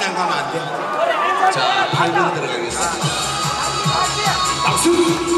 그냥 가면 안 돼. 자, 8번 들어가겠습니다. 박수!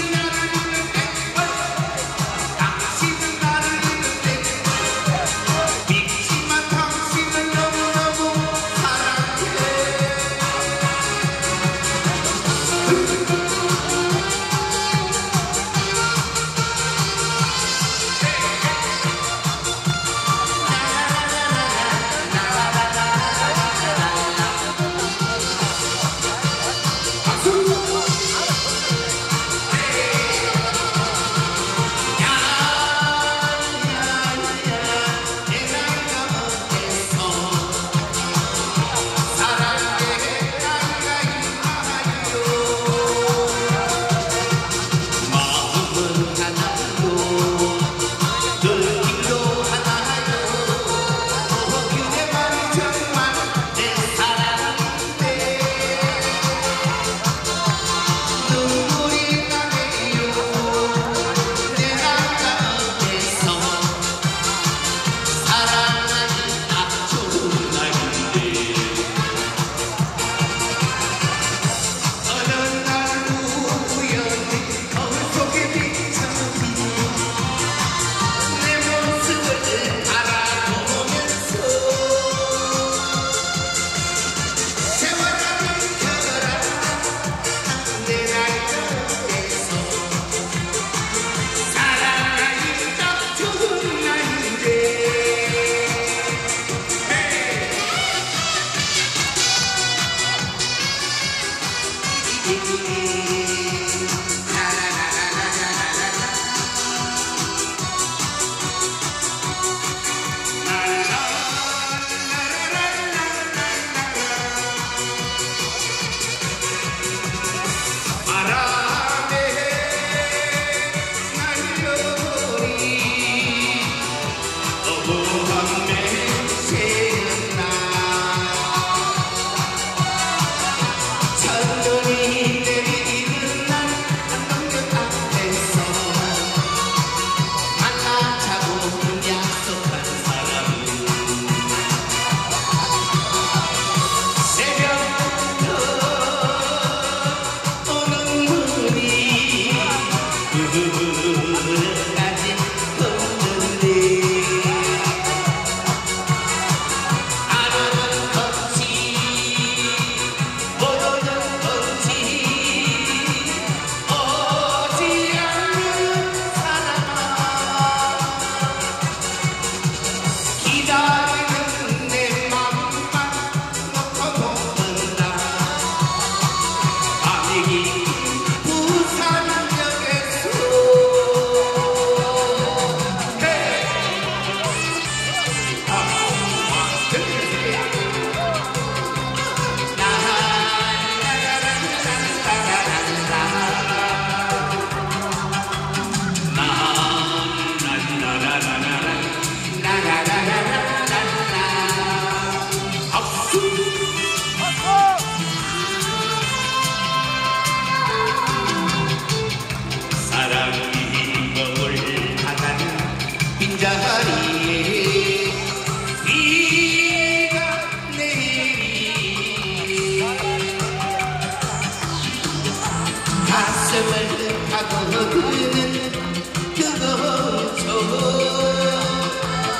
not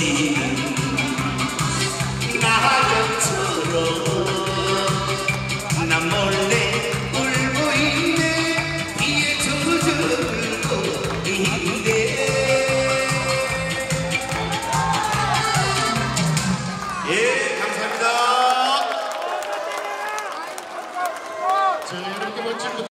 You.